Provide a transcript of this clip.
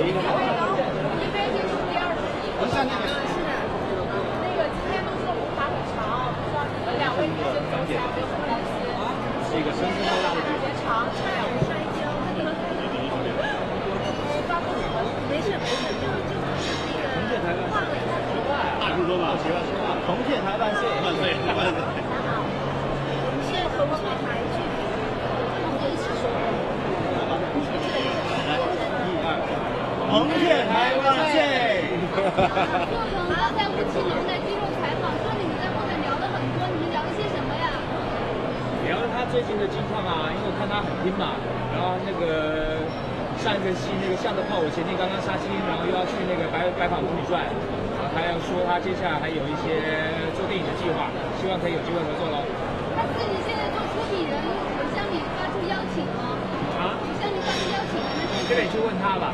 一杯，一杯，这是第二十一。是是，那个今天都是舞花鼓长，是吧？两位已经走下来没有？出来去。是个？是那个。重庆，二十？万岁，万岁。红片台万岁！又有人在吴奇隆在接受采访，说你们在后面聊了很多，你们聊了些什么呀？聊了他最近的近况啊，因为我看他很拼嘛，然后那个上一个戏那个向着炮，我前天刚刚杀青，然后又要去那个白白发魔女传，然后他要说他接下来还有一些做电影的计划，希望可以有机会合作喽。他自己现在做出品人，有向你发出邀请吗？啊，有向你发出邀请吗？那现在这个你去问他吧。